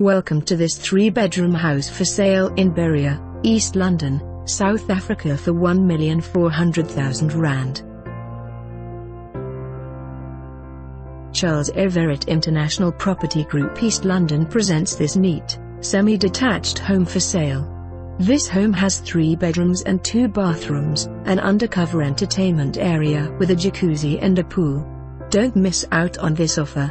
Welcome to this three-bedroom house for sale in Berea, East London, South Africa for 1,400,000 Rand. Charles Everitt International Property Group East London presents this neat, semi-detached home for sale. This home has three bedrooms and two bathrooms, an undercover entertainment area with a jacuzzi and a pool. Don't miss out on this offer.